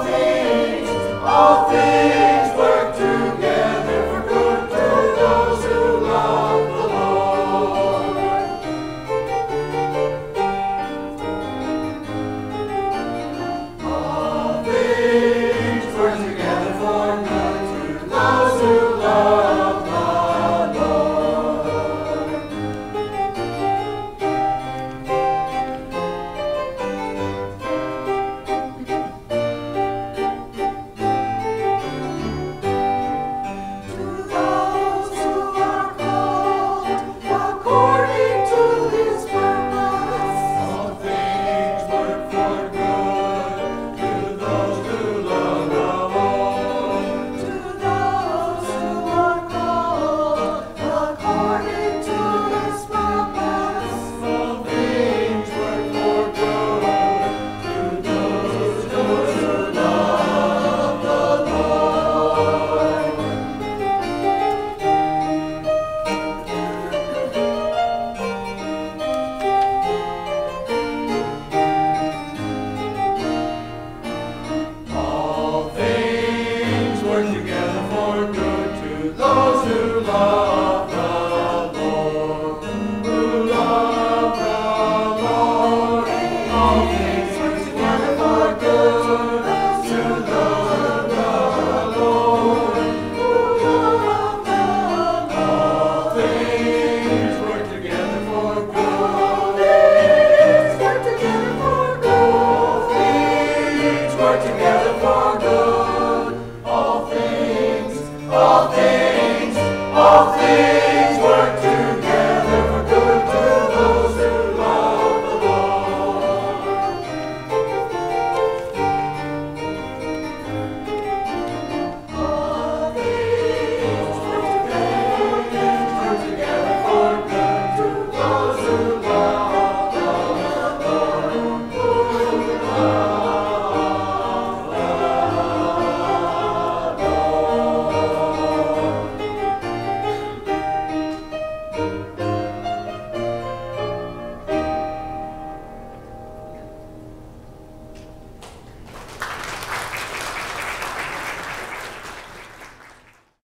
All things, all things. together for good to those who love. things, all things.